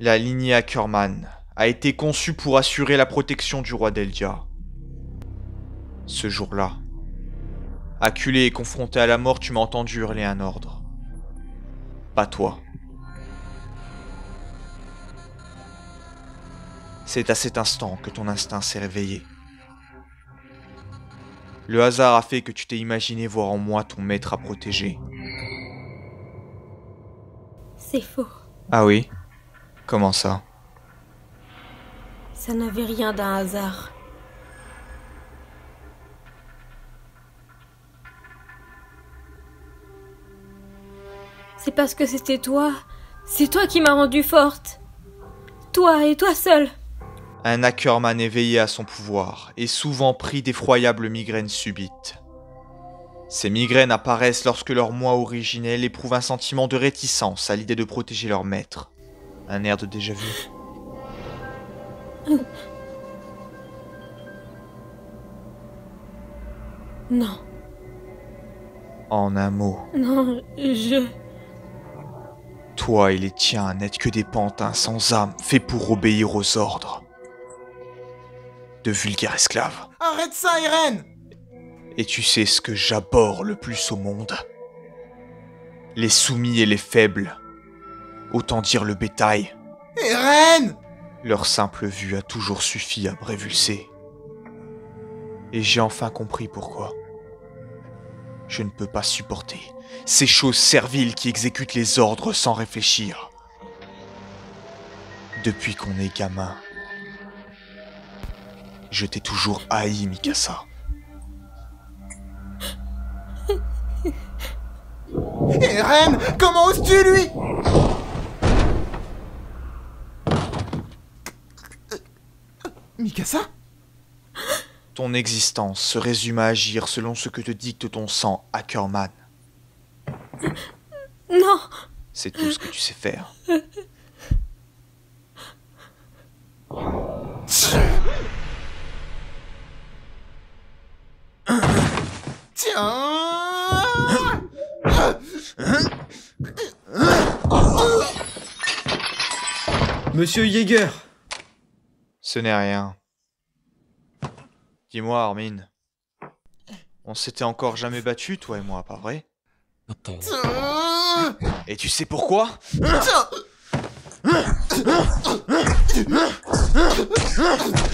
La lignée Ackerman a été conçue pour assurer la protection du roi d'Eldia. Ce jour-là, acculé et confronté à la mort, tu m'as entendu hurler un ordre. Pas toi. C'est à cet instant que ton instinct s'est réveillé. Le hasard a fait que tu t'es imaginé voir en moi ton maître à protéger. C'est faux. Ah oui? Comment ça Ça n'avait rien d'un hasard. C'est parce que c'était toi. C'est toi qui m'as rendue forte. Toi et toi seul. Un Ackerman éveillé à son pouvoir est souvent pris d'effroyables migraines subites. Ces migraines apparaissent lorsque leur moi originel éprouve un sentiment de réticence à l'idée de protéger leur maître. Un air de déjà-vu. Non, En un mot, non, je... toi et les tiens n'êtes que des pantins sans âme faits pour obéir aux ordres. De vulgaires esclaves. Arrête ça, Irène Et tu sais ce que j'abhorre le plus au monde Les soumis et les faibles. Autant dire le bétail. Irène Leur simple vue a toujours suffi à me révulser. Et j'ai enfin compris pourquoi. Je ne peux pas supporter ces choses serviles qui exécutent les ordres sans réfléchir. Depuis qu'on est gamin, je t'ai toujours haï, Mikasa. Irène Comment oses-tu, lui? Mikasa? Ton existence se résume à agir selon ce que te dicte ton sang, Ackerman. Non C'est tout ce que tu sais faire. Tiens Monsieur Yeager Ce n'est rien. Dis-moi, Armin. On s'était encore jamais battu, toi et moi, pas vrai? Et tu sais pourquoi?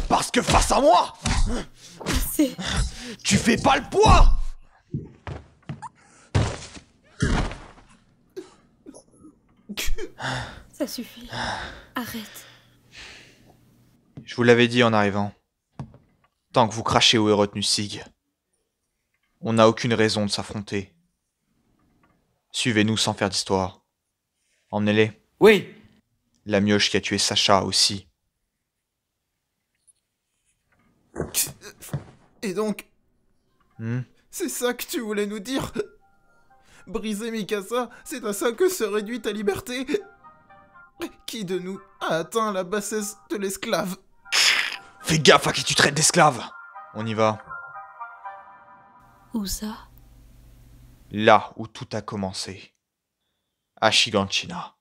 Parce que face à moi, tu fais pas le poids Ça suffit. Arrête. Je vous l'avais dit en arrivant. Tant que vous crachez où est retenu Sig, on n'a aucune raison de s'affronter. Suivez-nous sans faire d'histoire. Emmenez-les. Oui La mioche qui a tué Sacha aussi. Et donc, Hmm? c'est ça que tu voulais nous dire? Briser Mikasa, c'est à ça que se réduit ta liberté Qui de nous a atteint la bassesse de l'esclave? Fais gaffe à qui tu traites d'esclave On y va. Où ça? Là où tout a commencé. À Shiganshina.